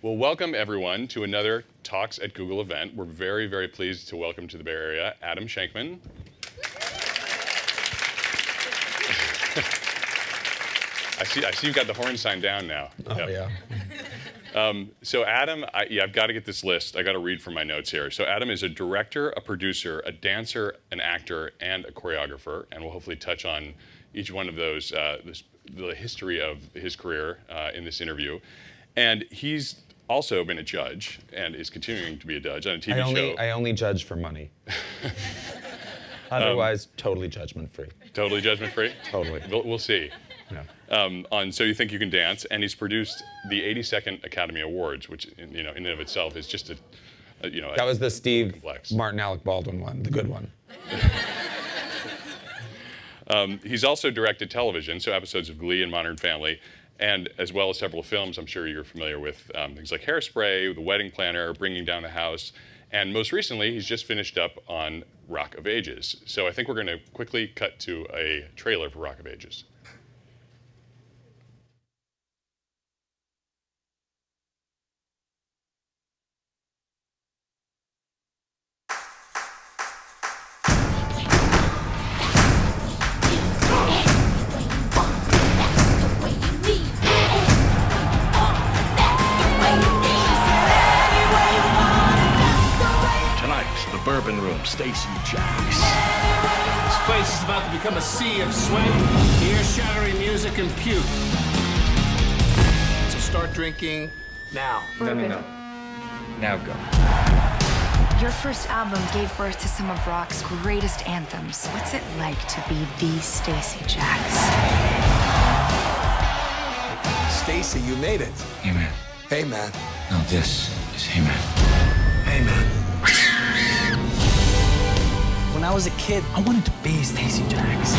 Well, welcome everyone to another Talks at Google event. We're very, very pleased to welcome to the Bay Area Adam Shankman. I see, I see you've got the horn sign down now. Oh, Yep. yeah. Um, so Adam, I, yeah, I've got to get this list. I got to read from my notes here. So Adam is a director, a producer, a dancer, an actor, and a choreographer, and we'll hopefully touch on each one of those, uh, this, the history of his career uh, in this interview. And he's also been a judge and is continuing to be a judge on a TV I only, show. I only judge for money. Otherwise, totally judgment free. Totally judgment free. Totally. We'll, we'll see. Yeah. um, on So You Think You Can Dance, and he's produced the 82nd Academy Awards, which in- you know in and of itself is just a, a you know That was the Steve complex. Martin Alec Baldwin one, the good one. Um, he's also directed television, so episodes of Glee and Modern Family, and as well as several films. I'm sure you're familiar with um, things like Hairspray, The Wedding Planner, Bringing Down the House, and most recently he's just finished up on Rock of Ages. So I think we're going to quickly cut to a trailer for Rock of Ages. Tonight, Room, Stacee Jaxx. This place is about to become a sea of sweat, ear-shattering music, and puke. So start drinking now. No, no, no. Now go. Your first album gave birth to some of rock's greatest anthems. What's it like to be the Stacee Jaxx? Stacee, you made it. Hey, man. Hey, man. No, this is Hey, man. Hey, man. When I was a kid, I wanted to be Stacee Jaxx.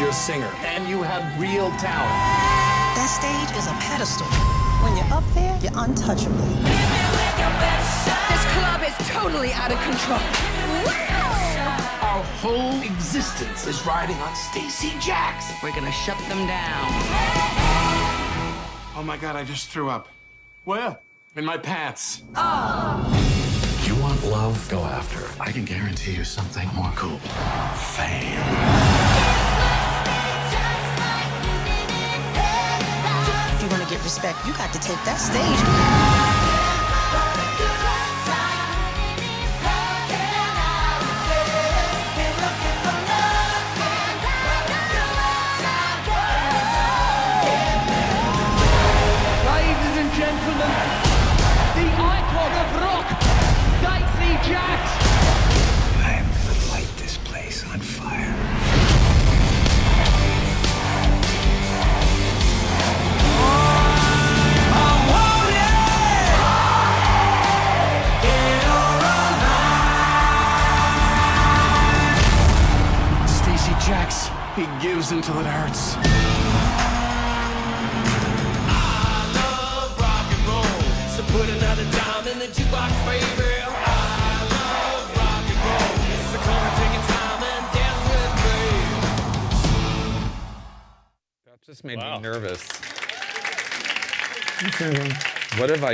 You're a singer. And you have real talent. That stage is a pedestal. When you're up there, you're untouchable. This club is totally out of control. Our whole existence is riding on Stacee Jaxx. We're gonna shut them down. Oh my god, I just threw up. Where? In my pants. You want love? Go after it. I can guarantee you something more cool. Fame. If you want to get respect, you got to take that stage.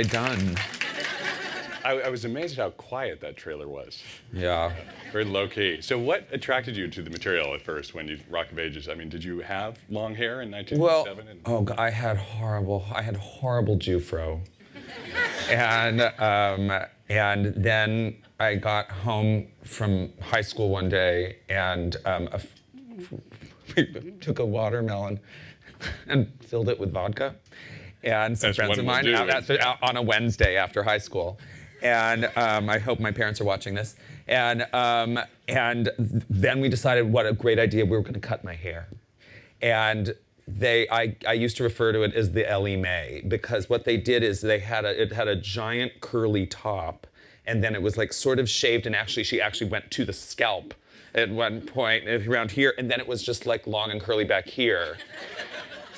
I done? I, I was amazed at how quiet that trailer was. Yeah. Very low key. So, what attracted you to the material at first when you Rock of Ages? I mean, did you have long hair in Well, 1997? and, oh, God, I had horrible, I had horrible Jewfro. and um, and then I got home from high school one day and um, a f- we took a watermelon and filled it with vodka. And some As friends of mine do. out, out on a Wednesday after high school. And um, I hope my parents are watching this. And um, and then we decided what a great idea we were going to cut my hair. And they, I, I used to refer to it as the Ellie Mae because what they did is they had a, it had a giant curly top, and then it was like sort of shaved, and actually she actually went to the scalp at one point around here, and then it was just like long and curly back here.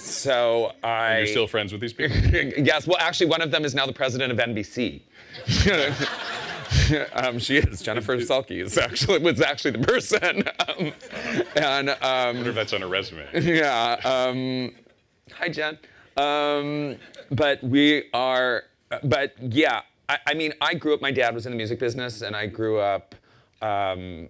So I. You're still friends with these people? yes. Well, actually, one of them is now the president of NBC. um, she is Jennifer Salke. Is actually was actually the person. Um, and I um, wonder if that's on her resume. yeah. Um, hi, Jen. Um, but we are, but yeah, I, I mean, I grew up, my dad was in the music business, and I grew up um,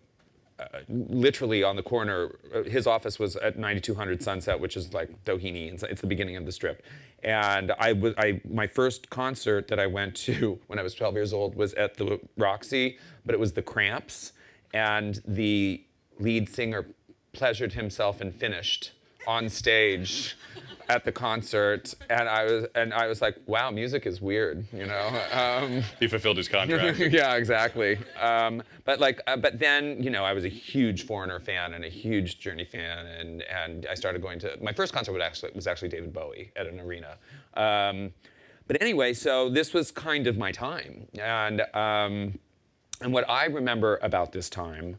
literally on the corner. His office was at 9200 Sunset, which is like Doheny, and it's the beginning of the strip. And I was, I, my first concert that I went to when I was 12 years old was at the Roxy, but it was the Cramps, and the lead singer pleasured himself and finished on stage at the concert, and I was and I was like, wow, music is weird, you know. Um, He fulfilled his contract. yeah, exactly. Um, but like, uh, but then you know, I was a huge Foreigner fan and a huge Journey fan, and and I started going to my first concert was actually was actually David Bowie at an arena. Um, but anyway, so this was kind of my time, and um, and what I remember about this time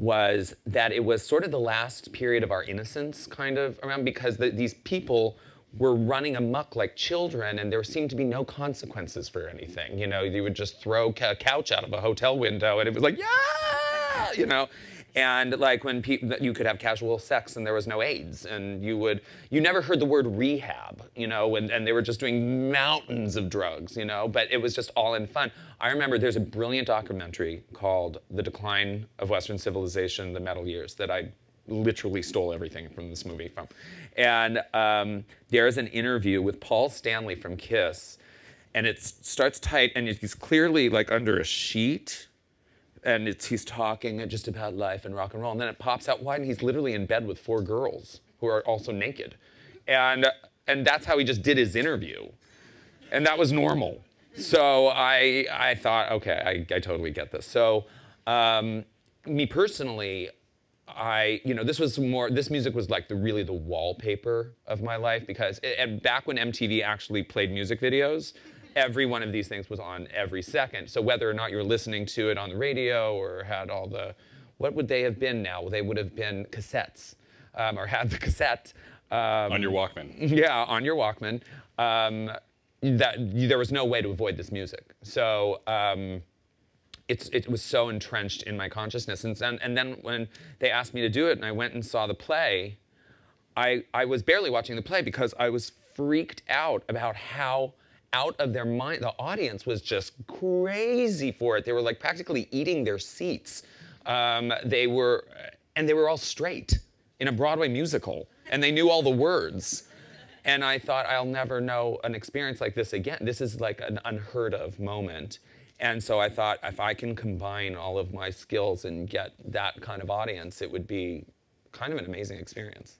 was that it was sort of the last period of our innocence kind of around because the, these people were running amok like children and there seemed to be no consequences for anything you know? You would just throw a couch out of a hotel window and it was like yeah! You know and like when people you could have casual sex and there was no aids and you would you never heard the word rehab you know and, and they were just doing mountains of drugs you know but it was just all in fun. I remember there's a brilliant documentary called the decline of western civilization the metal years that i literally stole everything from this movie from. And um, there's an interview with paul stanley from kiss and it starts tight and he's clearly like under a sheet and it's, he's talking just about life and rock and roll, and then it pops out wide, and he's literally in bed with four girls who are also naked, and and that's how he just did his interview, and that was normal. So I I thought, okay, I, I totally get this. So um, me personally, I, you know, this was more, this music was like the really the wallpaper of my life because, and back when MTV actually played music videos, every one of these things was on every second. So whether or not you're listening to it on the radio or had all the, what would they have been now? They would have been cassettes um, or had the cassette. Um, On your Walkman. yeah, on your Walkman. Um, that there was no way to avoid this music. So um, it's, it was so entrenched in my consciousness. And, then- and then when they asked me to do it and I went and saw the play, I, I was barely watching the play because I was freaked out about how out of their mind, the audience was just crazy for it. They were like practically eating their seats. Um, they were, and they were all straight in a Broadway musical, and they knew all the words. And I thought, I'll never know an experience like this again. This is like an unheard of moment. And so I thought, if I can combine all of my skills and get that kind of audience, it would be kind of an amazing experience.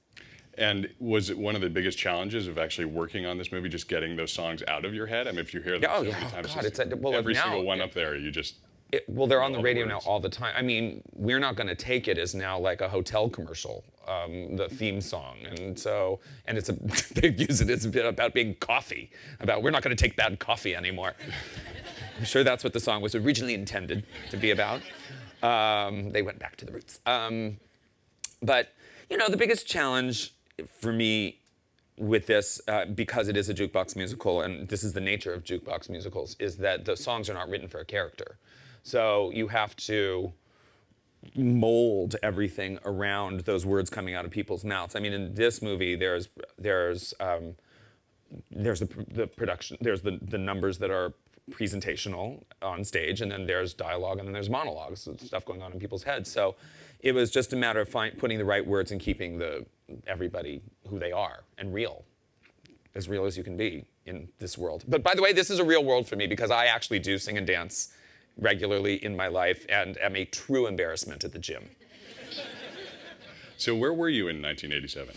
And was it one of the biggest challenges of actually working on this movie, just getting those songs out of your head? I mean, if you hear them Oh, so yeah. many times, God, it's it's a- well, every now- single one up there, you just It, well, they're on the radio now all the time. I mean, we're not going to take it as now like a hotel commercial, um, the theme song, and so and it's a they use it as a bit about being coffee, about we're not going to take bad coffee anymore. I'm sure that's what the song was originally intended to be about. Um, they went back to the roots. Um, but you know, the biggest challenge for me with this, uh, because it is a jukebox musical, and this is the nature of jukebox musicals, is that the songs are not written for a character. So you have to mold everything around those words coming out of people's mouths. I mean, in this movie, there's there's um, there's the, the production, there's the, the numbers that are presentational on stage, and then there's dialogue, and then there's monologues, stuff going on in people's heads. So it was just a matter of find, putting the right words and keeping the everybody who they are and real, as real as you can be in this world. But by the way, this is a real world for me because I actually do sing and dance regularly in my life and am a true embarrassment at the gym. So where were you in 1987?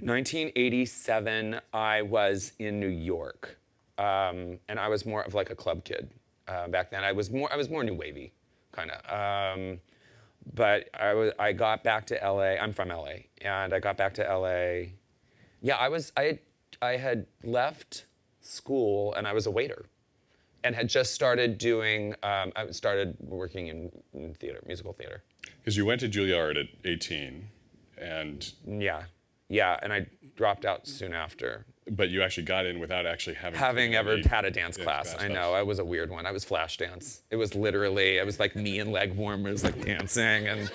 1987, I was in New York, um, and I was more of like a club kid uh, back then. I was more, I was more new wavy, kind of. Um, but I was, I got back to LA. I'm from LA, and I got back to LA. Yeah, I was, I, had, I had left school, and I was a waiter, and had just started doing. Um, I started working in, in theater, musical theater. Because you went to Juilliard at 18, and Yeah, yeah, and I dropped out soon after. But you actually got in without actually having having ever any had a dance class. I know. I was a weird one. I was flash dance. It was literally, it was like knee and leg warmers, like dancing. And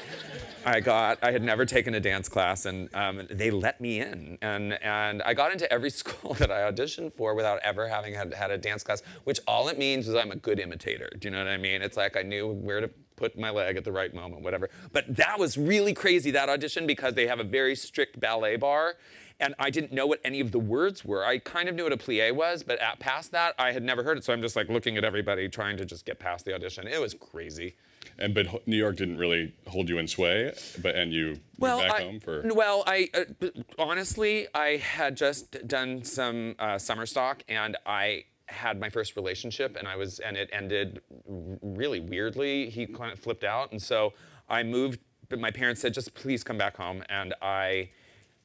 I got I had never taken a dance class and um, they let me in and and I got into every school that I auditioned for without ever having had had a dance class which all it means is I'm a good imitator do you know what I mean it's like I knew where to put my leg at the right moment whatever but that was really crazy that audition because they have a very strict ballet bar and I didn't know what any of the words were. I kind of knew what a plie was, but at, past that, I had never heard it. So I'm just like looking at everybody trying to just get past the audition. It was crazy. And but New York didn't really hold you in sway, but and you well, went back I, home for. Well, I uh, honestly, I had just done some uh, summer stock, and I had my first relationship, and I was, and it ended really weirdly. He kind of flipped out, and so I moved. But my parents said, just please come back home, and I,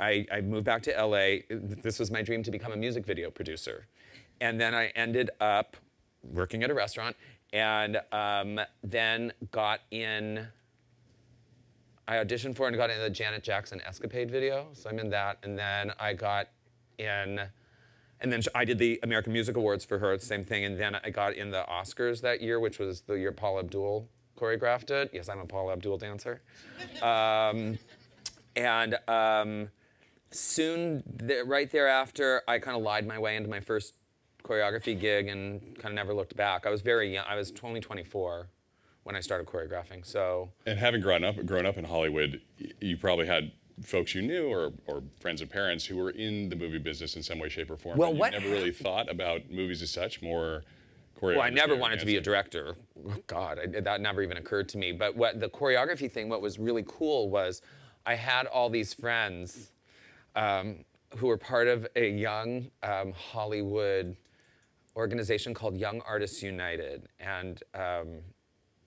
I, I moved back to LA. This was my dream to become a music video producer, and then I ended up working at a restaurant, and um, then got in. I auditioned for and got in the Janet Jackson Escapade video, so I'm in that, and then I got in, and then I did the American Music Awards for her, same thing, and then I got in the Oscars that year, which was the year Paula Abdul choreographed it. Yes, I'm a Paula Abdul dancer. Um, and um, soon, th- right thereafter, I kind of lied my way into my first choreography gig and kind of never looked back. I was very young. I was only 24 when I started choreographing. So And having grown up grown up in Hollywood, y- you probably had folks you knew or, or friends and parents who were in the movie business in some way, shape, or form. Well, what never really thought about movies as such, more choreography. Well, I never wanted to be a director. Oh, God, I, that never even occurred to me. But what the choreography thing, what was really cool was I had all these friends um, who were part of a young um, Hollywood organization called Young Artists United. And um,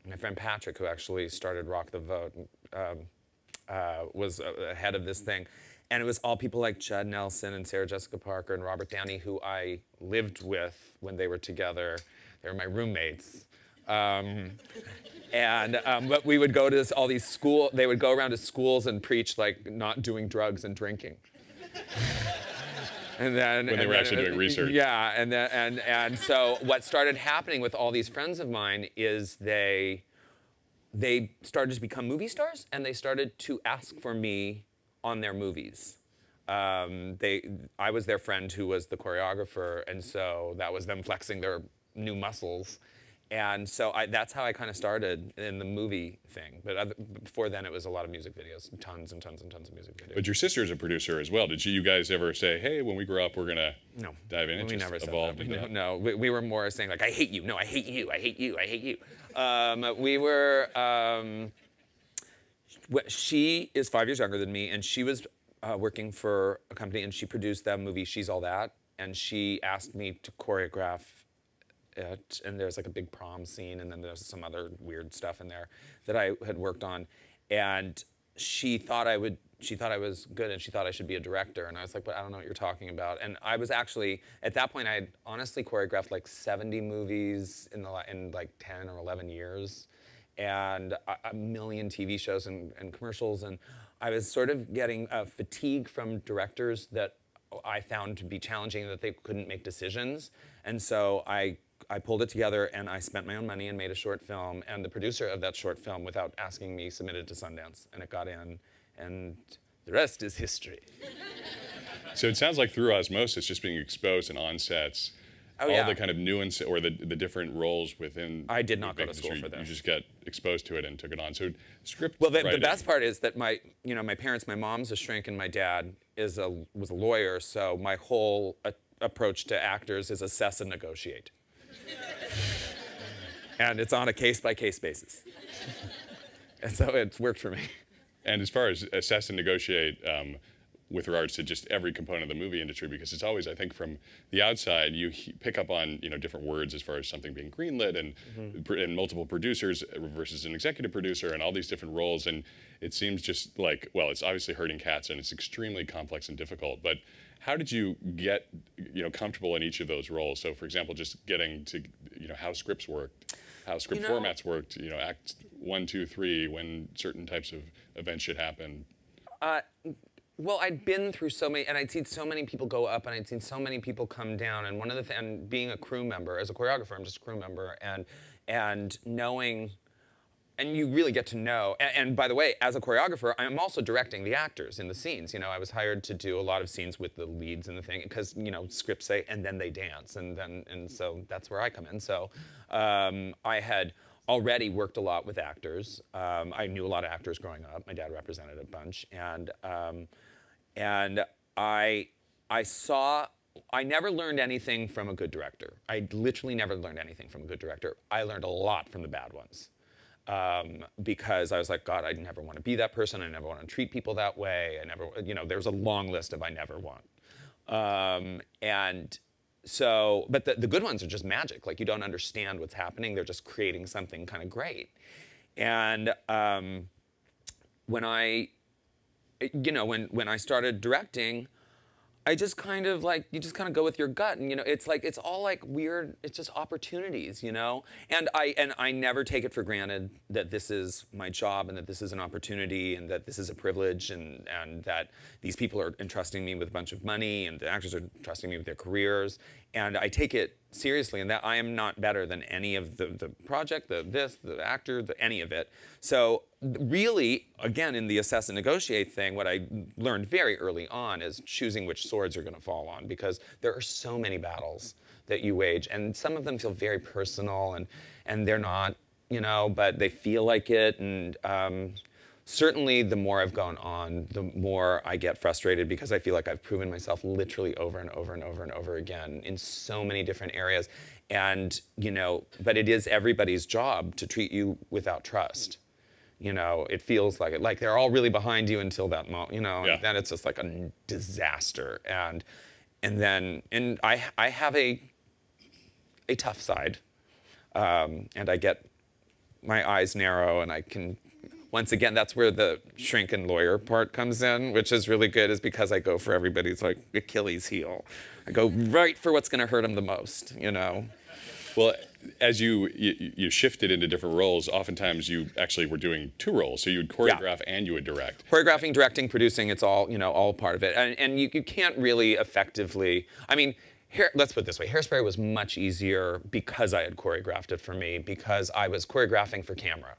my friend Patrick, who actually started Rock the Vote, um, uh, was uh, head of this thing. And it was all people like Judd Nelson and Sarah Jessica Parker and Robert Downey, who I lived with when they were together. They were my roommates. Um, and um, but we would go to this, all these school. They would go around to schools and preach like not doing drugs and drinking. and then When they were actually doing research. Yeah, and then and and so what started happening with all these friends of mine is they they started to become movie stars and they started to ask for me on their movies. Um, they, I was their friend who was the choreographer, and so that was them flexing their new muscles. And so I, that's how I kind of started in the movie thing. But other, before then, it was a lot of music videos, tons and tons and tons of music videos. But your sister is a producer as well. Did you, you guys ever say, "Hey, when we grow up, we're gonna No. dive in"? It we never said that. into No, that? no. We, we were more saying like, "I hate you." No, I hate you. I hate you. I hate you. Um, we were. Um, she is five years younger than me, and she was uh, working for a company, and she produced that movie "She's All That," and she asked me to choreograph it and there's like a big prom scene and then there's some other weird stuff in there that I had worked on. And she thought I would she thought I was good and she thought I should be a director. And I was like but I don't know what you're talking about. And I was actually at that point I had honestly choreographed like 70 movies in the in like 10 or 11 years. And a, a million TV shows and, and commercials. And I was sort of getting uh, fatigue from directors that I found to be challenging that they couldn't make decisions. And so I, I pulled it together and I spent my own money and made a short film. And the producer of that short film, without asking me, submitted to Sundance. And it got in. And the rest is history. So it sounds like through osmosis, just being exposed and on sets, Oh, all yeah. the kind of nuance or the, the different roles within. I did not go to school for for You just got exposed to it and took it on. So script. Well, the, the best part is that my, you know, my parents, my mom's a shrink and my dad is a, was a lawyer. So my whole a- approach to actors is assess and negotiate. and it's on a case by case basis. and so it's worked for me. And as far as assess and negotiate um, with regards to just every component of the movie industry, because it's always, I think, from the outside, you pick up on you know different words as far as something being greenlit and Mm-hmm. and multiple producers versus an executive producer and all these different roles. And it seems just like well, it's obviously herding cats and it's extremely complex and difficult. But how did you get you know comfortable in each of those roles? So, for example, just getting to you know how scripts worked, how script You know- formats worked. You know, act one, two, three, when certain types of events should happen. Uh, well, I'd been through so many, and I'd seen so many people go up, and I'd seen so many people come down. And one of the things, and being a crew member, as a choreographer, I'm just a crew member, and and knowing, and you really get to know. And, and by the way, as a choreographer, I'm also directing the actors in the scenes. You know, I was hired to do a lot of scenes with the leads and the thing because you know scripts say and then they dance and then and so that's where I come in. So um, I had already worked a lot with actors. Um, I knew a lot of actors growing up. My dad represented a bunch, and um, and I I saw. I never learned anything from a good director. I literally never learned anything from a good director. I learned a lot from the bad ones. Um, because I was like, God, I never want to be that person. I never want to treat people that way. I never, you know, there's a long list of I never want. Um, and so, but the, the good ones are just magic. Like you don't understand what's happening. They're just creating something kind of great. And um, when I, you know, when when I started directing, I just kind of like you just kind of go with your gut, and you know, it's like it's all like weird. It's just opportunities, you know. And I and I never take it for granted that this is my job and that this is an opportunity and that this is a privilege and and that these people are entrusting me with a bunch of money and the actors are entrusting me with their careers. And I take it seriously, and that I am not better than any of the the project, the this, the actor, the any of it. So really, again, in the assess and negotiate thing, what I learned very early on is choosing which swords you're going to fall on because there are so many battles that you wage, and some of them feel very personal, and and they're not, you know, but they feel like it, and um, certainly the more I've gone on, the more I get frustrated because I feel like I've proven myself literally over and over and over and over again in so many different areas. And, you know, but it is everybody's job to treat you without trust. You know, it feels like it. Like they're all really behind you until that moment, you know, Yeah. and then it's just like a disaster. And and then and I I have a a tough side. Um, and I get my eyes narrow and I can once again that's where the shrink and lawyer part comes in which is really good is because I go for everybody's like Achilles heel. I go right for what's going to hurt them the most you know? Well, as you, you you shifted into different roles, oftentimes you actually were doing two roles. So you would choreograph and you would direct. choreographing directing producing it's all you know all part of it. And, and you, you can't really effectively I mean here, let's put it this way hairspray was much easier because I had choreographed it for me because I was choreographing for camera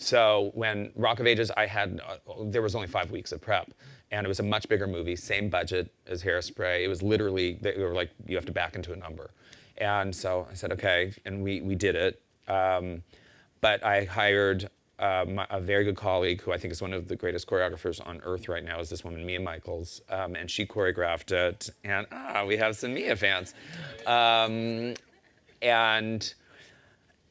so when Rock of Ages, I had uh, there was only five weeks of prep, and it was a much bigger movie, same budget as Hairspray. It was literally they were like you have to back into a number, and so I said okay, and we we did it. Um, but I hired uh, my, a very good colleague who I think is one of the greatest choreographers on earth right now. Is this woman Mia Michaels, um, and she choreographed it. And ah, we have some Mia fans, um, and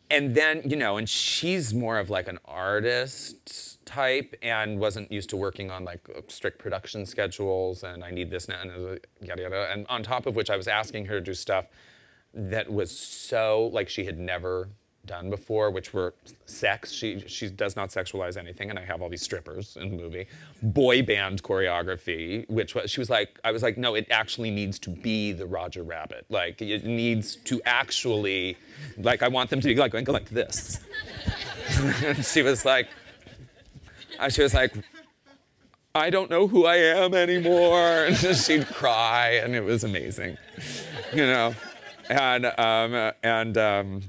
and then you know and she's more of like an artist type and wasn't used to working on like strict production schedules and i need this now and uh, yada yada. And on top of which i was asking her to do stuff that was so like she had never done before which were sex. She she does not sexualize anything and i have all these strippers in the movie. Boy band choreography which was she was like i was like no it actually needs to be the roger rabbit. Like it needs to actually like i want them to be like going like this. She was like she was like i don't know who i am anymore. And she'd cry and it was amazing you know? And um and um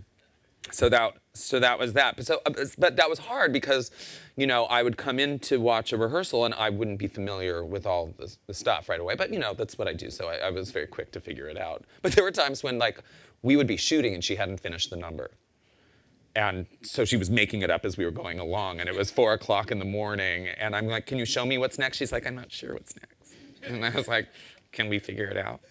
so that so that was that. But so uh, but that was hard because you know i would come in to watch a rehearsal and i wouldn't be familiar with all the, the stuff right away. But you know that's what i do. So I, I was very quick to figure it out. But there were times when like we would be shooting and she hadn't finished the number. And so she was making it up as we were going along and it was four o'clock in the morning and i'm like can you show me what's next? She's like i'm not sure what's next. And i was like can we figure it out?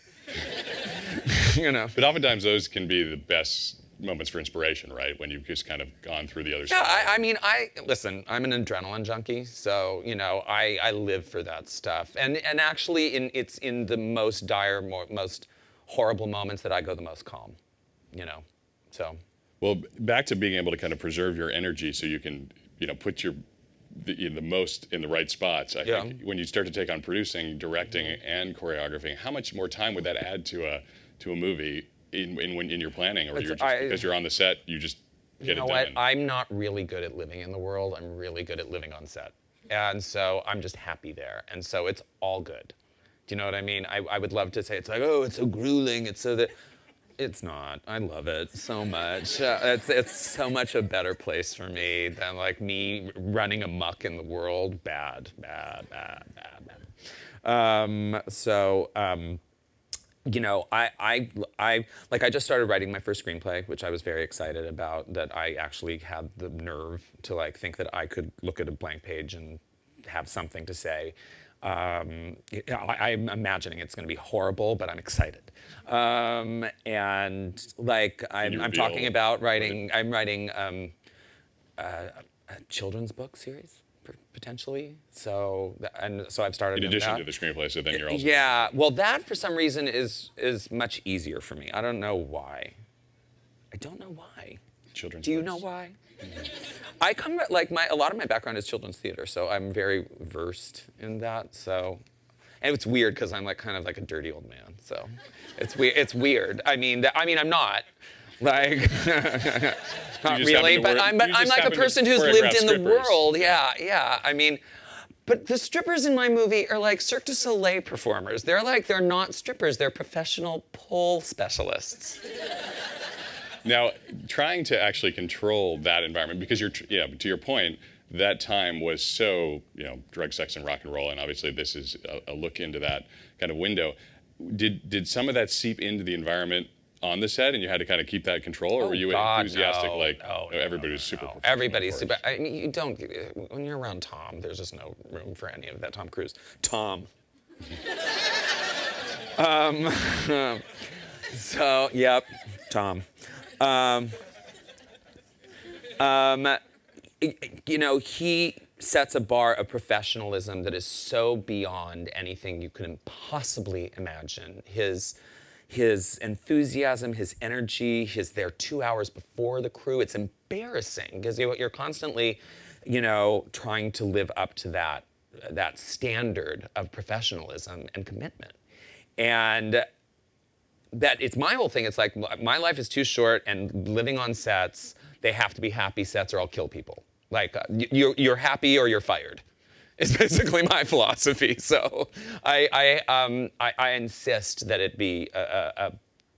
You know? But oftentimes those can be the best moments for inspiration, right? When you've just kind of gone through the other Yeah, side. I, I mean, I listen. I'm an adrenaline junkie, so you know, I, I live for that stuff. And and actually, in it's in the most dire, mo- most horrible moments that I go the most calm. You know, so Well, back to being able to kind of preserve your energy so you can, you know, put your the, the most in the right spots. I Yeah. think when you start to take on producing, directing, and choreographing, how much more time would that add to a to a movie in in, when, in your planning, or It's- you're just I- because you're on the set, you just get you know it what? done? I'm not really good at living in the world. I'm really good at living on set, and so I'm just happy there. And so it's all good. Do you know what I mean? I, I would love to say it's like, oh, it's so grueling. It's so that It's not. I love it so much. Uh, it's it's so much a better place for me than like me running amok in the world. Bad, bad, bad, bad, bad. Um, so. Um, you know, I, I, I, like, I just started writing my first screenplay, which I was very excited about. That I actually had the nerve to like think that I could look at a blank page and have something to say. Um, I, am imagining it's going to be horrible, but I'm excited. Um, and like, I'm, I'm talking about writing. I'm writing um, uh, a children's book series potentially. So and so I've started. In addition to the screenplay, so then you're also. Yeah, well, that for some reason is is much easier for me. I don't know why. I don't know why. Children's. Theater. Do you know why? I come like my a lot of my background is children's theater, so I'm very versed in that. So, and it's weird because I'm like kind of like a dirty old man. So, it's weird. It's weird. I mean, I mean, I'm not. Like, not really, but I'm, but I'm like a person who's lived in the world. Yeah, yeah. I mean, but the strippers in my movie are like Cirque du Soleil performers. They're like, they're not strippers, they're professional pole specialists. Now, trying to actually control that environment, because you're, yeah, to your point, that time was so, you know, drug, sex, and rock and roll, and obviously this is a, a look into that kind of window. Did, did some of that seep into the environment on the set and you had to kind of keep that control or oh, were you God, enthusiastic no, like no, everybody no, was super everybody's super i mean you don't when you're around tom there's just no room for any of that tom cruise. Tom. Um, so yep tom. Um, um, you know he sets a bar of professionalism that is so beyond anything you could possibly imagine. His his enthusiasm, his energy, his there two hours before the crew. It's embarrassing because you're constantly, you know, trying to live up to that that standard of professionalism and commitment. And that it's my whole thing. It's like my life is too short, and living on sets, they have to be happy sets, or I'll kill people. Like uh, you're, you're happy or you're fired is basically my philosophy. So I, I, um, I, I insist that it be a, a, a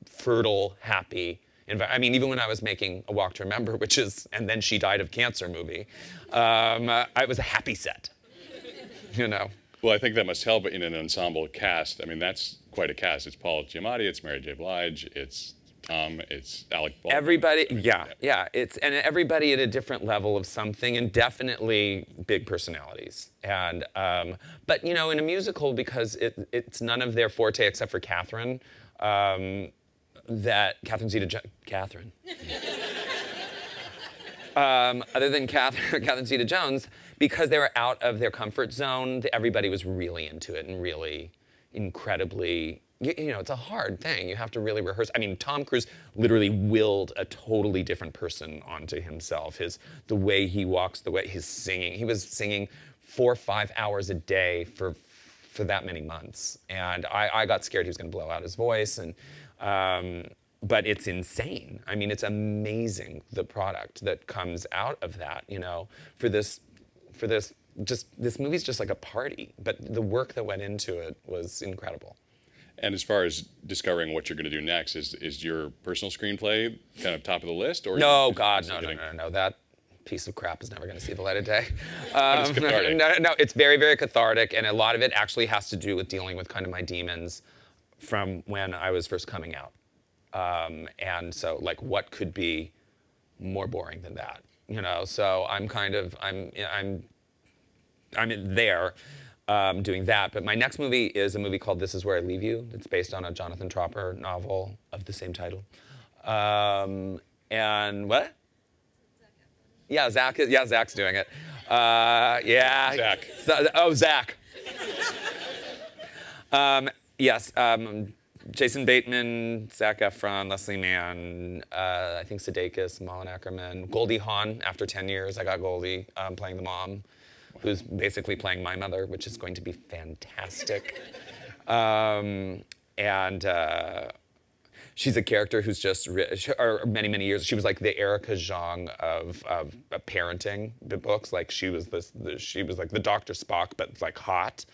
fertile, happy environment. I mean, even when I was making A Walk to Remember, which is, and then she died of cancer movie, um, uh, I was a happy set, you know. Well, I think that must help in an ensemble cast. I mean, that's quite a cast. It's Paul Giamatti, it's Mary J. Blige, it's Tom, it's Alec Baldwin. Everybody, yeah, yeah. It's and everybody at a different level of something, and definitely big personalities. And um, but you know, in a musical, because it, it's none of their forte except for Catherine. Um, that Catherine Zeta, Catherine. um, other than Catherine, Catherine Zeta-Jones, because they were out of their comfort zone, everybody was really into it and really incredibly you, you, know, it's a hard thing. You have to really rehearse. I mean, Tom Cruise literally willed a totally different person onto himself. His the way he walks, the way he's singing. He was singing four or five hours a day for for that many months, and I, I got scared he was going to blow out his voice. And um, but it's insane. I mean, it's amazing the product that comes out of that. You know, for this for this just this movie's just like a party, but the work that went into it was incredible. And as far as discovering what you're going to do next, is is your personal screenplay kind of top of the list, or no? God, no, no, no, no, That piece of crap is never going to see the light of day. Um, no, no, no, it's very, very cathartic, and a lot of it actually has to do with dealing with kind of my demons from when I was first coming out. Um, and so, like, what could be more boring than that? You know, so I'm kind of I'm I'm I'm there um, doing that. But my next movie is a movie called This Is Where I Leave You. It's based on a Jonathan Tropper novel of the same title. Um, and what? Yeah, Zach. Is, yeah, Zach's doing it. Uh, yeah. Zach. So, oh, Zach. um, yes. Um, Jason Bateman, Zac Efron, Leslie Mann, uh, I think Sudeikis, Malin Akerman, Goldie Hawn. After 10 years, I got Goldie um, playing the mom who's basically playing my mother, which is going to be fantastic. Um, and uh, she's a character who's just, or many, many years, she was like the Erica Jong of, of, parenting the books. Like she was this, the, she was like the Dr. Spock, but like hot.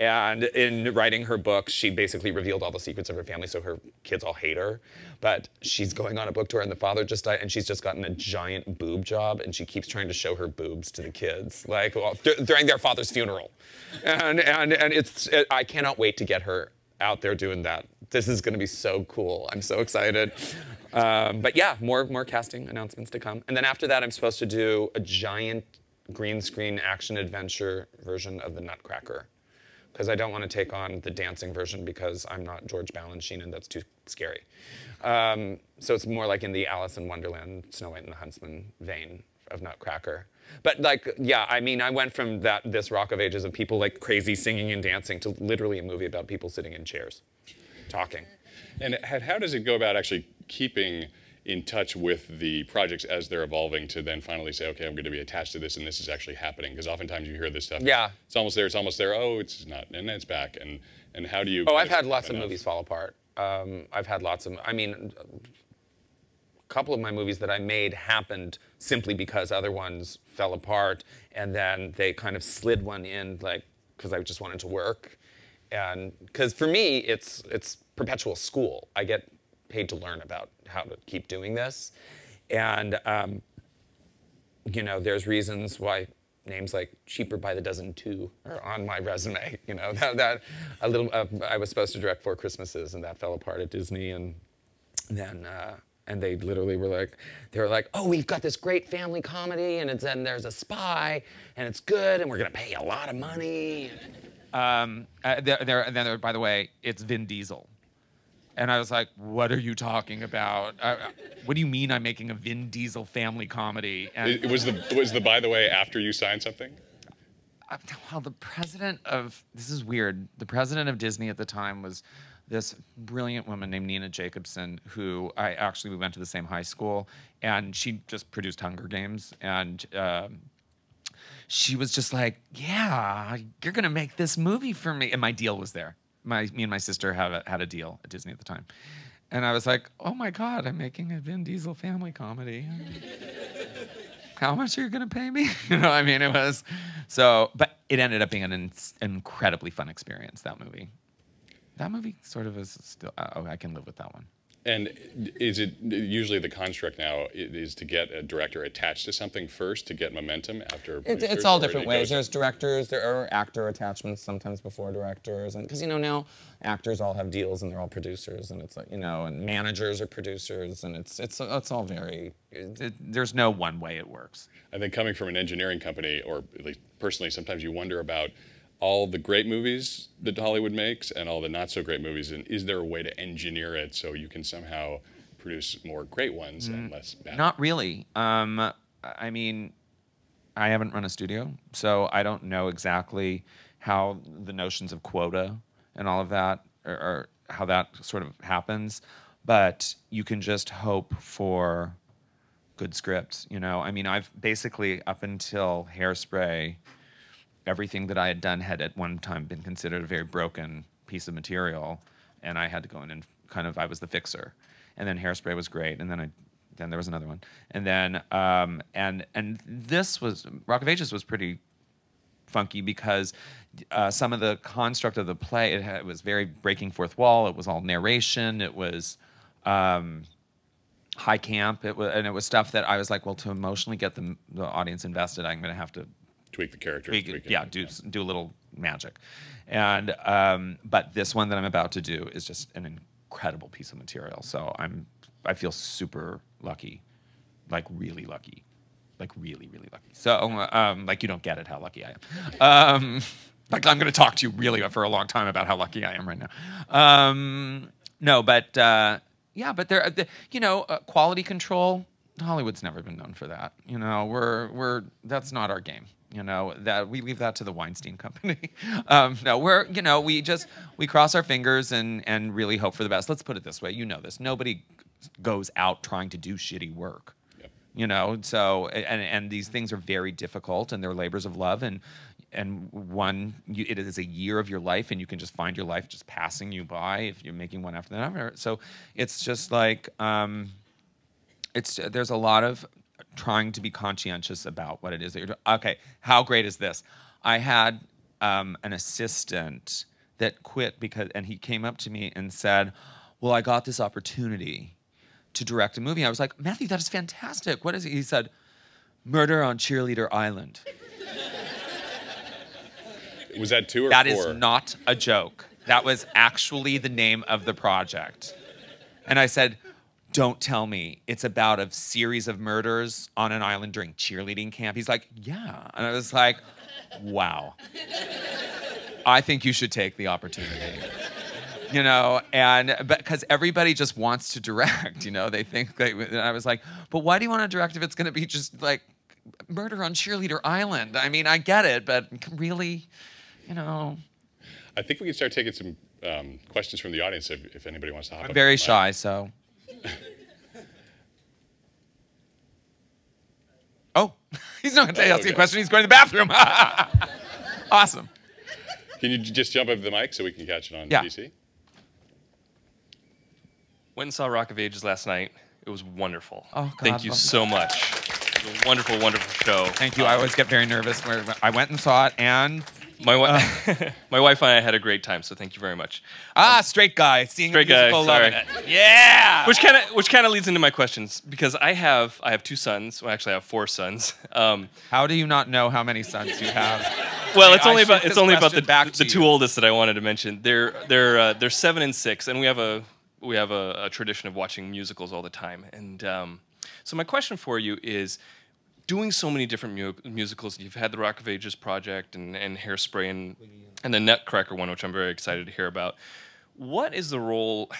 And in writing her book, she basically revealed all the secrets of her family, so her kids all hate her. But she's going on a book tour, and the father just died, and she's just gotten a giant boob job, and she keeps trying to show her boobs to the kids, like well, dur- during their father's funeral. And and and it's it, I cannot wait to get her out there doing that. This is going to be so cool. I'm so excited. Um, but yeah, more more casting announcements to come. And then after that, I'm supposed to do a giant green screen action adventure version of the Nutcracker because I don't want to take on the dancing version because I'm not George Balanchine and that's too scary. Um, so it's more like in the Alice in Wonderland, Snow White and the Huntsman vein of Nutcracker. But like, yeah, I mean, I went from that this Rock of Ages of people like crazy singing and dancing to literally a movie about people sitting in chairs, talking. And how how does it go about actually keeping in touch with the projects as they're evolving to then finally say, okay, I'm going to be attached to this and this is actually happening? Because oftentimes you hear this stuff. Yeah. It's almost there. It's almost there. Oh, it's not, and then it's back. And and how do you? Oh, I've had lots of enough? movies fall apart. Um, I've had lots of. I mean, a couple of my movies that I made happened simply because other ones fell apart, and then they kind of slid one in, like because I just wanted to work, and because for me it's it's perpetual school. I get paid to learn about how to keep doing this, and um, you know, there's reasons why names like cheaper by the dozen two are on my resume. You know, that, that a little, uh, I was supposed to direct Four Christmases and that fell apart at Disney. And then, uh, and they literally were like, they were like, oh, we've got this great family comedy and it's, and there's a spy and it's good and we're going to pay a lot of money. Um, uh, there, there, and then, there, by the way, it's Vin Diesel. And I was like, what are you talking about? Uh, what do you mean I'm making a Vin Diesel family comedy? And It, was the was the by the way after you signed something. uh, well, the president of this is weird. The president of Disney at the time was this brilliant woman named Nina Jacobson, who I actually we went to the same high school, and she just produced Hunger Games, and um, she was just like, "Yeah, you're gonna make this movie for me," and my deal was there. My me and my sister had a, had a deal at Disney at the time, and I was like, "Oh my God, I'm making a Vin Diesel family comedy." how much are you going to pay me? you know, I mean, it was so, but it ended up being an in- incredibly fun experience. That movie, that movie sort of is still. Uh, oh, I can live with that one. And is it usually the construct now is to get a director attached to something first to get momentum after? It, it's all different it ways. There's directors, there are actor attachments sometimes before directors, and because you know now actors all have deals and they're all producers, and it's like you know, and managers are producers, and it's it's it's all very. It, there's no one way it works. I think coming from an engineering company, or at least personally, sometimes you wonder about all the great movies that Hollywood makes and all the not so great movies, and is there a way to engineer it so you can somehow produce more great ones and less bad? Not really. Um, I mean, I haven't run a studio, so I don't know exactly how the notions of quota and all of that, or, or how that sort of happens. But you can just hope for good scripts. You know, I mean, I've basically up until Hairspray, everything that I had done had at one time been considered a very broken piece of material, and I had to go in and kind of I was the fixer. And then Hairspray was great, and then I then there was another one, and then um, and and this was Rock of Ages was pretty funky because uh, some of the construct of the play it, had, it was very breaking fourth wall. It was all narration. It was. Um, high camp it was and it was stuff that i was like well to emotionally get the, the audience invested i'm going to have to tweak the characters. tweak, tweak yeah do do a little magic. And um, but this one that i'm about to do is just an incredible piece of material. So i'm i feel super lucky like really lucky like really really lucky. So um, like you don't get it how lucky i am. Um, like i'm going to talk to you really for a long time about how lucky i am right now. Um, no but uh, yeah but there the, you know uh, quality control hollywood's never been known for that. You know we're we're that's not our game you know that we leave that to the weinstein company. Um, no we're you know we just we cross our fingers and and really hope for the best. Let's put it this way you know this nobody goes out trying to do shitty work. You know so and and these things are very difficult and they're labors of love and and one you, it is a year of your life and you can just find your life just passing you by if you're making one after another. So it's just like um it's there's a lot of trying to be conscientious about what it is that you're doing okay how great is this i had um, an assistant that quit because, and he came up to me and said, "Well, I got this opportunity to direct a movie." I was like, "Matthew, that is fantastic. What is it?" He said, "Murder on Cheerleader Island." Was that two or That four? is not a joke. That was actually the name of the project. And I said, Don't tell me it's about a series of murders on an island during cheerleading camp. He's like, Yeah. And I was like, Wow. I think you should take the opportunity. You know, and because everybody just wants to direct, you know, they think they, and I was like, but why do you want to direct if it's going to be just like murder on Cheerleader Island? I mean, I get it, but really, you know, I think we can start taking some um, questions from the audience if, if anybody wants to hop I'm up very the mic. shy, so. Oh, he's not going to Oh, ask you okay. a question. He's going to the bathroom. awesome. Can you just jump over the mic so we can catch it on Yeah. PC? Went and saw Rock of Ages last night. It was wonderful. Oh, God, Thank you so much. It was a wonderful, wonderful show. Thank you. I always get very nervous. Where I went and saw it, and My wife, my wife and I had a great time. So thank you very much. ah, straight guy seeing Straight a guy, sorry. it. Yeah. Which kind of which kind of leads into my questions because I have I have two sons. Well, actually, I have four sons. Um, How do you not know how many sons you have? well, it's I only about it's only about the, back the two you. oldest that I wanted to mention. They're they're uh, they're seven and six, and we have a we have a, a tradition of watching musicals all the time. And um, so my question for you is. Doing so many different mu- musicals, you've had the Rock of Ages project and, and Hairspray and, and the Nutcracker one, which I'm very excited to hear about. What is the role?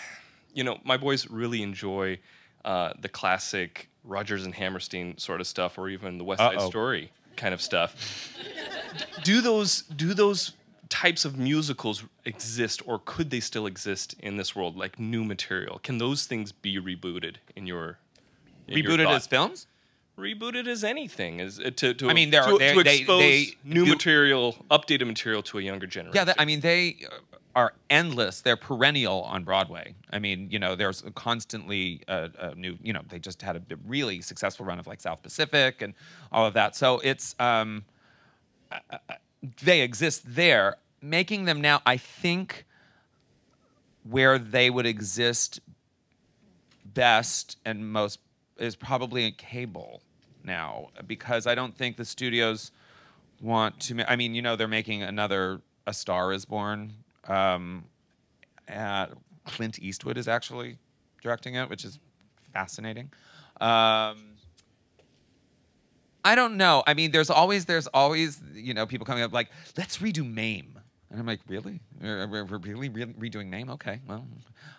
You know, my boys really enjoy uh, the classic Rodgers and Hammerstein sort of stuff, or even the West Side Uh-oh. Story kind of stuff. do those do those types of musicals exist, or could they still exist in this world, like new material? Can those things be rebooted in your in Rebooted thought? as films? Rebooted as anything, as uh, to, to I mean, they're- to, they- to they- expose they new do- material, updated material to a younger generation. Yeah, that, I mean, they uh, are endless. They're perennial on Broadway. I mean, you know, there's constantly a, a new, you know, they just had a really successful run of like South Pacific and all of that. So it's, um, uh, uh, they exist there. Making them now, I think, where they would exist best and most is probably in cable now because I don't think the studios want to. Ma- I mean, you know, they're making another A Star Is Born. Um, at Clint Eastwood is actually directing it, which is fascinating. Um, I don't know. I mean, there's always there's always you know people coming up like let's redo Mame, and I'm like really, we're, we're really re- redoing Mame? Okay, well,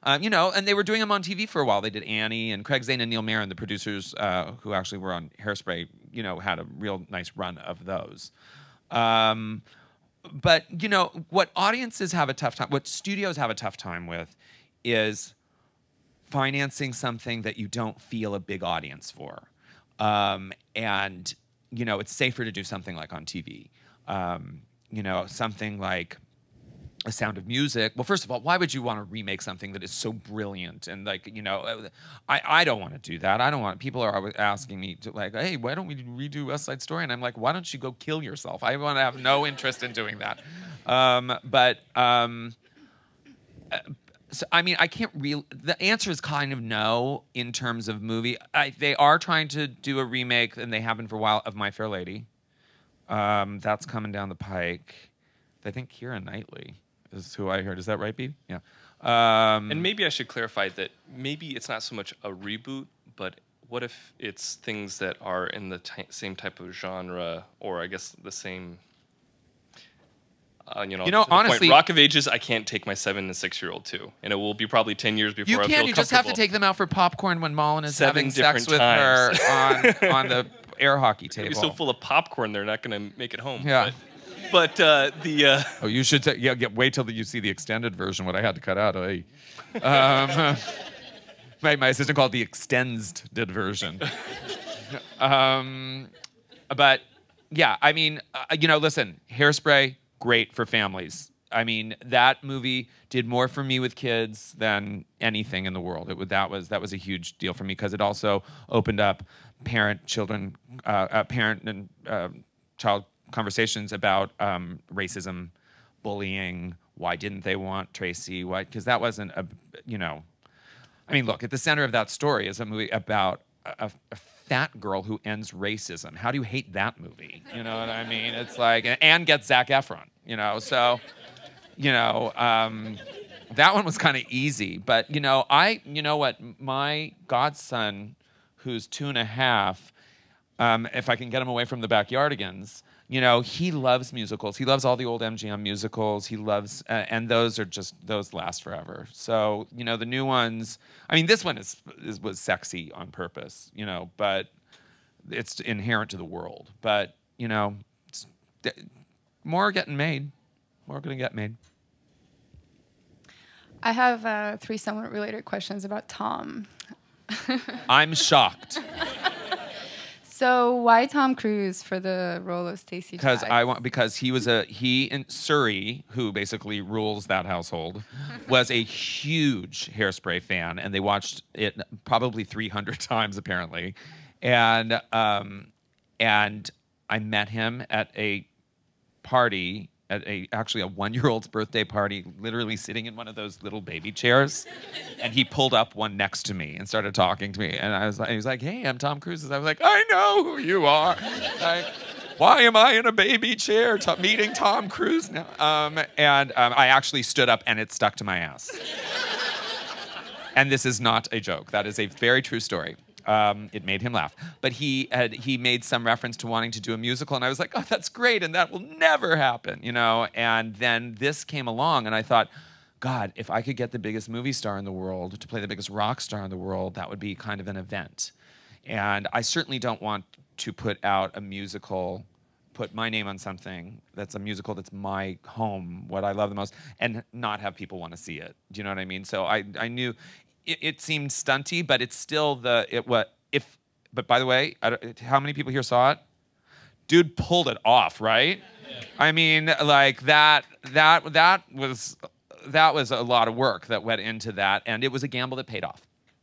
um, you know, and they were doing them on TV for a while. They did Annie and Craig Zadan and Neil Meron, the producers uh, who actually were on Hairspray. You know, had a real nice run of those. Um, but you know what audiences have a tough time, what studios have a tough time with, is financing something that you don't feel a big audience for. Um, and, you know, it's safer to do something like on TV. Um, you know, something like a sound of music. Well, first of all, why would you want to remake something that is so brilliant? And like, you know, uh, I, I don't want to do that. I don't want, people are always asking me to like, hey, why don't we redo West Side Story? And I'm like, why don't you go kill yourself? I want to have no interest in doing that. Um, but, um, so, I mean, I can't really. The answer is kind of no in terms of movie. I, they are trying to do a remake, and they have been for a while, of My Fair Lady. Um, that's coming down the pike. I think Keira Knightley is who I heard. Is that right, B? Yeah. Um, And maybe I should clarify that maybe it's not so much a reboot, but what if it's things that are in the ty- same type of genre, or I guess the same. Uh, you know, You know, the point, honestly- Rock of Ages, I can't take my seven and six year old to, and it will be probably ten years before you I can. feel You just have to take them out for popcorn when Malin is Seven having sex with times. her on on the air hockey table. Be so full of popcorn, they're not going to make it home. Yeah. But, but uh, the uh, Oh, you should yeah, get, wait till you see the extended version. What I had to cut out. Hey. Um, my, my assistant called the extended version. um, but yeah, I mean, uh, you know, listen, Hairspray, great for families. I mean, that movie did more for me with kids than anything in the world. It that was that was a huge deal for me because it also opened up parent children, uh, uh, parent and uh, child conversations about um, racism bullying. Why didn't they want Tracy? Why? Because that wasn't a, you know, I mean, look, at the center of that story is a movie about a, a- fat girl who ends racism. How do you hate that movie? You know what I mean? It's like, and gets Zac Efron, you know? So, you know, um, that one was kind of easy. But, you know, I, you know what? My godson, who's two and a half, um, if I can get him away from the backyardigans, you know, he loves musicals. He loves all the old MGM musicals. He loves, uh, and those are just those last forever. So you know, the new ones. I mean, this one is, is was sexy on purpose, you know, but it's inherent to the world. But you know, it's, more are getting made. More are gonna get made. I have uh, three somewhat related questions about Tom. I'm shocked So why Tom Cruise for the role of Stacee? because I want because he was a he in Suri who basically rules that household was a huge hairspray fan and they watched it probably 300 times apparently and um and I met him at a party at a actually a one year old's birthday party, literally sitting in one of those little baby chairs, and he pulled up one next to me and started talking to me, and I was like, he was like, "Hey, I'm Tom Cruise." I was like, "I know who you are." Like, why am I in a baby chair to meeting Tom Cruise now? Um, and um, I actually stood up, and it stuck to my ass. and this is not a joke. That is a very true story. Um, it made him laugh. But he had he made some reference to wanting to do a musical, and I was like, oh, that's great, and that will never happen, you know. And then this came along, and I thought, God, if I could get the biggest movie star in the world to play the biggest rock star in the world, that would be kind of an event. And I certainly don't want to put out a musical, put my name on something that's a musical that's my home, what I love the most, and not have people want to see it. Do you know what I mean? So I, I knew it, it seemed stunty, but it's still the it what if. But by the way, how many people here saw it? Dude pulled it off, right? I mean, like that. That that was that was a lot of work that went into that, and it was a gamble that paid off.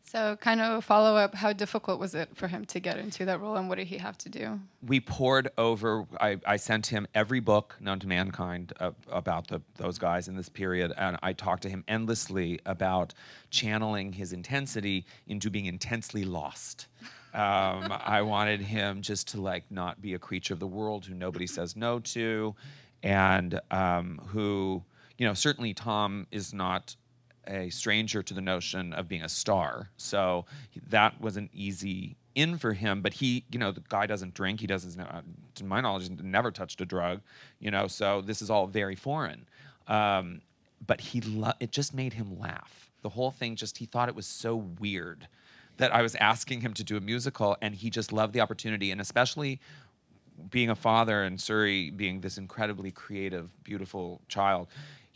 So, kind of a follow up. How difficult was it for him to get into that role, and what did he have to do? we poured over I, I sent him every book known to mankind uh, about the, those guys in this period and i talked to him endlessly about channeling his intensity into being intensely lost um, i wanted him just to like not be a creature of the world who nobody says no to and um, who you know certainly tom is not a stranger to the notion of being a star. So that was an easy in for him. But he, you know, the guy doesn't drink. He doesn't, uh, to my knowledge, never touched a drug. You know, so this is all very foreign. Um, but he, lo- it just made him laugh. The whole thing just, he thought it was so weird that I was asking him to do a musical, and he just loved the opportunity, and especially being a father and Suri being this incredibly creative, beautiful child,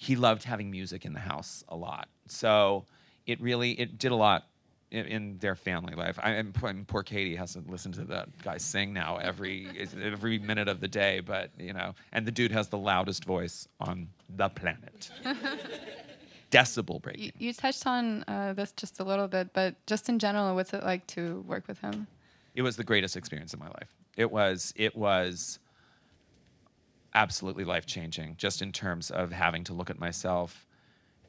he loved having music in the house a lot. So it really it did a lot in, in their family life. I, and poor, and poor Katie has to listen to that guy sing now every every minute of the day. But you know, and the dude has the loudest voice on the planet. Decibel breaking. You, you touched on uh, this just a little bit, but just in general, what's it like to work with him? it was the greatest experience of my life. It was it was absolutely life changing, just in terms of having to look at myself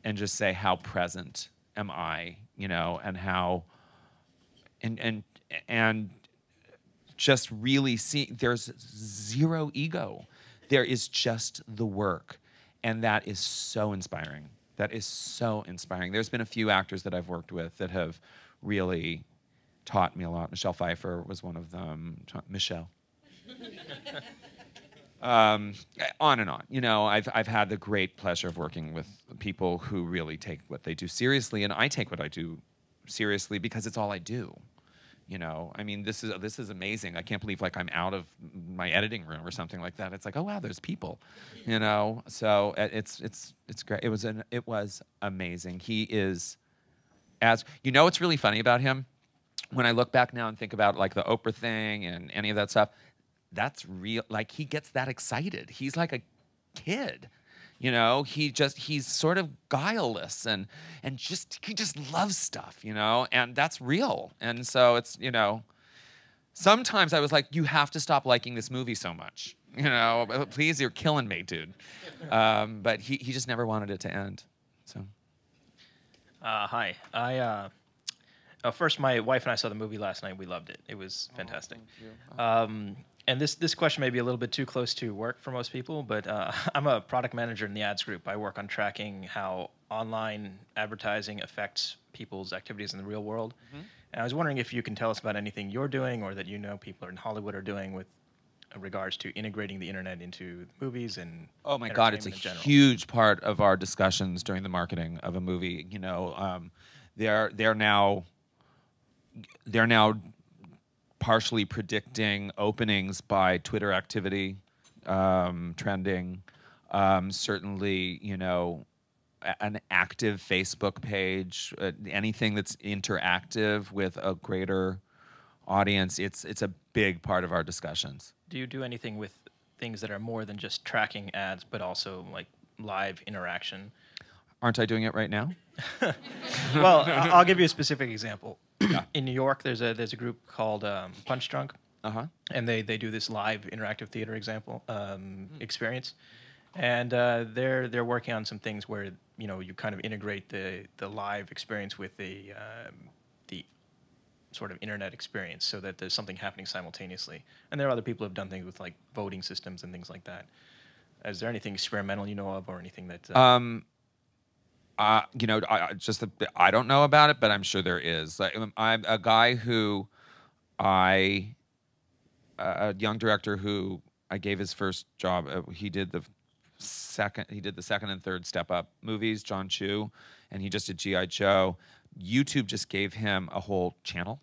and just say how present am I, you know, and how and and and just really see there's zero ego. There is just the work. And that is so inspiring. That is so inspiring. There's been a few actors that I've worked with that have really taught me a lot. Michelle Pfeiffer was one of them. Michelle. um, on and on. You know, I've, I've had the great pleasure of working with people who really take what they do seriously, and I take what I do seriously because it's all I do. You know, I mean, this is this is amazing. I can't believe like I'm out of my editing room or something like that. It's like, oh wow, there's people. You know, so it's it's it's great. It was an it was amazing. He is as you know, what's really funny about him when I look back now and think about like the Oprah thing and any of that stuff, that's real. Like he gets that excited. He's like a kid. You know, he just he's sort of guileless and and just he just loves stuff, you know, and that's real. And so it's, you know, sometimes I was like, you have to stop liking this movie so much. You know, "Uh, please, you're killing me, dude. Um, but he, he just never wanted it to end. So Uh, hi. I uh, uh, first, my wife and I saw the movie last night. We loved it. It was fantastic. Um, and this this question may be a little bit too close to work for most people, but uh, I'm a product manager in the ads group. I work on tracking how online advertising affects people's activities in the real world. And I was wondering if you can tell us about anything you're doing or that you know people in Hollywood are doing with regards to integrating the internet into movies and Oh my God, it's a entertainment in general. huge part of our discussions during the marketing of a movie. You know, um, they're they're now they're now partially predicting openings by Twitter activity, um, trending. Um, certainly, you know, an active Facebook page, uh, anything that's interactive with a greater audience. It's it's a big part of our discussions. Do you do anything with things that are more than just tracking ads, but also like live interaction? Aren't I doing it right now? well, I'll give you a specific example. In New York, there's a there's a group called um, Punchdrunk, uh-huh. and they they do this live interactive theater example um, Hmm. experience, and uh, they're they're working on some things where you know you kind of integrate the the live experience with the um, the sort of internet experience, so that there's something happening simultaneously. And there are other people who have done things with like voting systems and things like that. Is there anything experimental you know of, or anything that? Uh, Um, uh, you know, I, I- just I don't know about it, but I'm sure there is. Like, um, I'm a guy who I, a young director who I gave his first job. Uh, he did the second, he did the second and third Step Up movies, Jon Chu, and he just did GI Joe. YouTube just gave him a whole channel,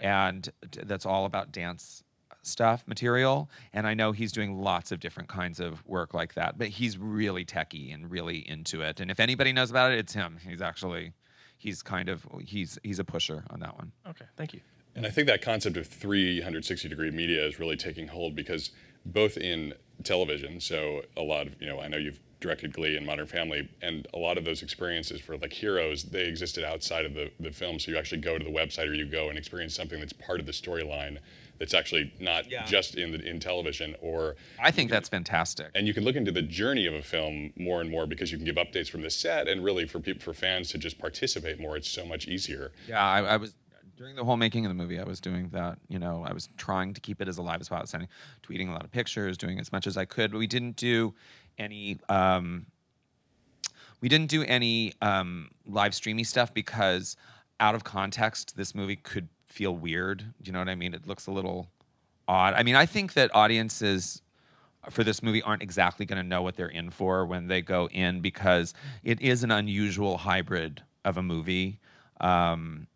and d- that's all about dance stuff material and i know he's doing lots of different kinds of work like that but he's really techie and really into it and if anybody knows about it it's him he's actually he's kind of he's he's a pusher on that one okay, thank you. And I think that concept of 360 degree media is really taking hold because both in television, so a lot of, you know, I know you've directed Glee and Modern Family, and a lot of those experiences for like heroes, they existed outside of the, the film. So you actually go to the website or you go and experience something that's part of the storyline that's actually not Yeah. just in the in television or i think that's fantastic and you can look into the journey of a film more and more because you can give updates from the set and really for people for fans to just participate more it's so much easier yeah I, I was during the whole making of the movie i was doing that you know i was trying to keep it as alive as possible sending tweeting a lot of pictures doing as much as i could we didn't do any um, we didn't do any um, live streamy stuff because out of context this movie could feel weird do you know what i mean? It looks a little odd. I mean i think that audiences for this movie aren't exactly going to know what they're in for when they go in because it is an unusual hybrid of a movie um,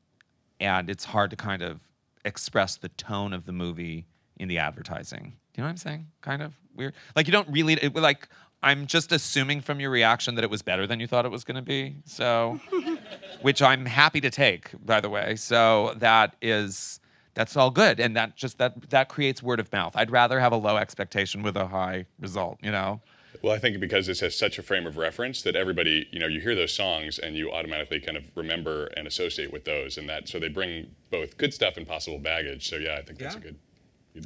and it's hard to kind of express the tone of the movie in the advertising. Do you know what i'm saying? Kind of weird. Like you don't really it, like i'm just assuming from your reaction that it was better than you thought it was going to be so which i'm happy to take by the way so that is that's all good and that just that that creates word of mouth i'd rather have a low expectation with a high result you know Well, I think because this has such a frame of reference that everybody, you know, you hear those songs and you automatically kind of remember and associate with those, and that so they bring both good stuff and possible baggage. So yeah, I think that's a Yeah. good.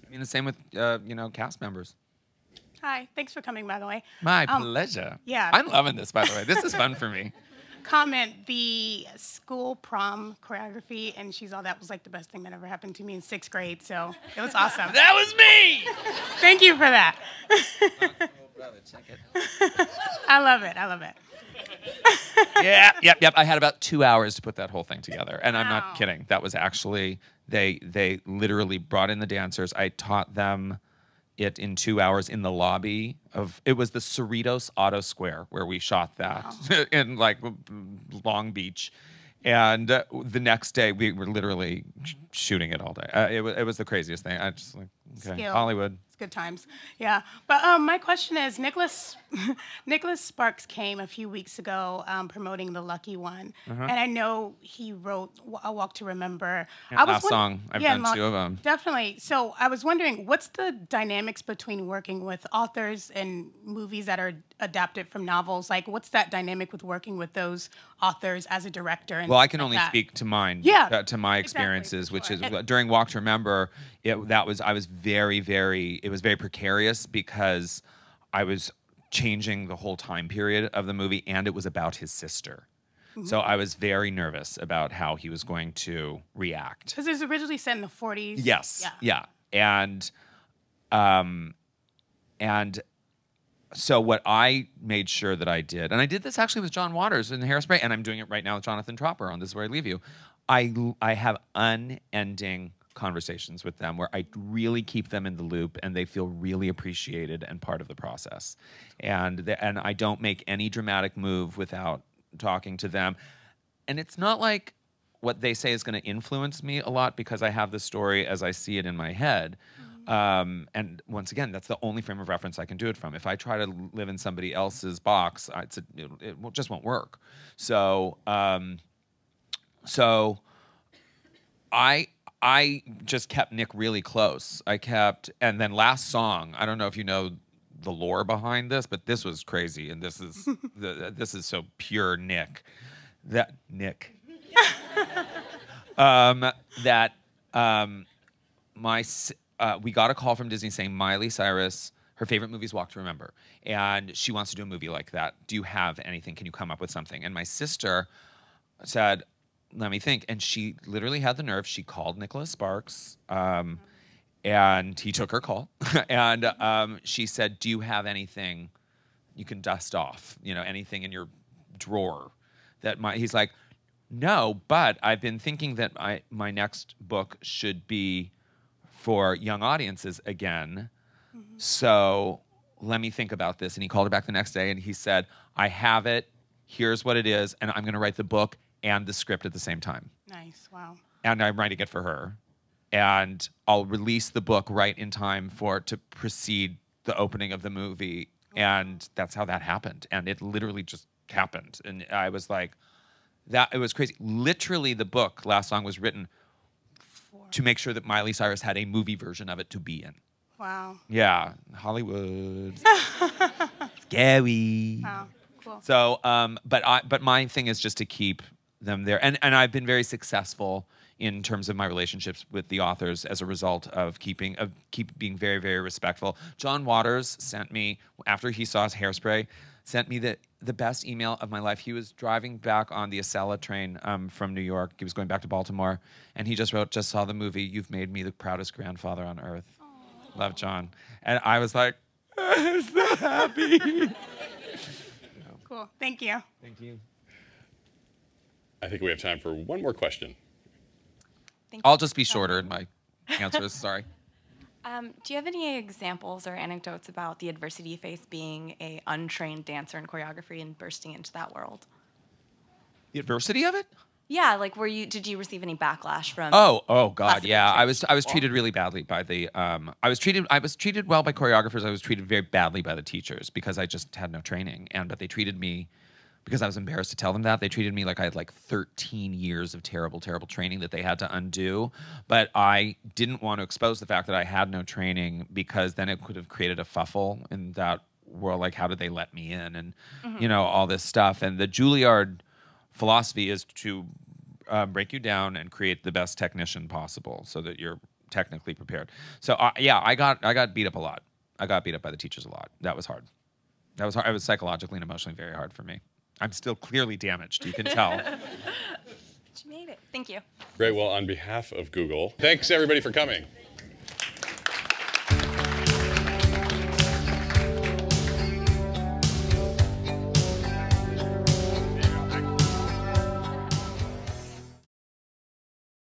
i mean the same with uh, you know cast members Hi, thanks for coming, by the way. my Um, pleasure yeah. i'm loving this by the way this is fun for me Comment the school prom choreography, and she's all that was like the best thing that ever happened to me in sixth grade. So it was awesome. that was me Thank you for that. I love it. I love it. yeah, yep, yep. I had about two hours to put that whole thing together, and I'm not kidding. That was actually they they literally brought in the dancers. I taught them it in two hours in the lobby of it was the Cerritos Auto Square where we shot that in like Long Beach. And uh, the next day, we were literally sh- shooting it all day. Uh, it, was, it was the craziest thing. I just like, okay, Skill. Hollywood. It's good times. Yeah. But um, my question is Nicholas Nicholas Sparks came a few weeks ago um, promoting the Lucky One. Uh-huh. And I know he wrote A Walk to Remember. I was last song. I've Yeah, done two of 'em. Definitely. So I was wondering what's the dynamics between working with authors and movies that are adapted from novels? Like, what's that dynamic with working with those authors as a director? And Well, I can like only that? speak to mine. Yeah, uh, to my exactly, experiences, which is sure. during Walk to Remember. It, that was I was very, very, it was very precarious because I was changing the whole time period of the movie and it was about his sister. So Mhm. I was very nervous about how he was going to react. Because it was originally set in the 40s. Yes. Yeah. Yeah. And um and so what I made sure that I did, and I did this actually with John Waters in the Hairspray, and I'm doing it right now with Jonathan Tropper on This Is Where I Leave You. I I have unending conversations with them where I really keep them in the loop and they feel really appreciated and part of the process. And the, and I don't make any dramatic move without talking to them. And it's not like what they say is going to influence me a lot because I have the story as I see it in my head. Um, and once again, that's the only frame of reference I can do it from. If I try to live in somebody else's box, it's a, it, it just won't work. So, um, so I I just kept Nick really close. I kept, and then last song, I don't know if you know the lore behind this, but this was crazy, and this is the, this is so pure Nick. That Nick. um, that um, my uh, we got a call from Disney saying Miley Cyrus, her favorite movie is Walk to Remember, and she wants to do a movie like that. Do you have anything? Can you come up with something? And my sister said, "Let me think." And she literally had the nerve. She called Nicholas Sparks, um, and he took her call, and um, she said, "Do you have anything you can dust off? You know, anything in your drawer that my?" He's like, "No, but I've been thinking that I my next book should be." for young audiences again. So let me think about this. And he called her back the next day and he said, I have it. Here's what it is. And I'm going to write the book and the script at the same time. Nice. Wow. And I'm writing it for her. And I'll release the book right in time for to precede the opening of the movie. And that's how that happened. And it literally just happened. And I was like, that it was crazy. Literally, the book, Last Song, was written to make sure that Miley Cyrus had a movie version of it to be in. Wow. Yeah, Hollywood. Scary. Wow. Cool. So, um, but I, but my thing is just to keep them there, and and I've been very successful in terms of my relationships with the authors as a result of keeping of keep being very very respectful. John Waters sent me after he saw his Hairspray, sent me the the best email of my life. He was driving back on the Acela train um, from New York. He was going back to Baltimore, and he just wrote, "Just saw the movie. You've made me the proudest grandfather on earth." Love John, and I was like, I'm so happy. Cool. Thank you. Thank you. I think we have time for one more question. Thank I'll just be shorter in my answers. Sorry. Um, do you have any examples or anecdotes about the adversity you faced being a untrained dancer in choreography and bursting into that world? The adversity of it? Yeah, like were you did you receive any backlash from Oh, oh God, yeah. I was I was treated really badly by the um I was treated I was treated well by choreographers. I was treated very badly by the teachers because I just had no training. And but they treated me because I was embarrassed to tell them that. They treated me like I had like 13 years of terrible, terrible training that they had to undo. But I didn't want to expose the fact that I had no training because then it could have created a fuffle in that world. Like, how did they let me in? And, Mhm. you know, all this stuff. And the Juilliard philosophy is to uh, break you down and create the best technician possible so that you're technically prepared. So, uh, yeah, I got, I got beat up a lot. I got beat up by the teachers a lot. That was hard. That was hard. It was psychologically and emotionally very hard for me. I'm still clearly damaged. You can tell. You made it. Thank you. Great. Well, on behalf of Google, thanks everybody for coming.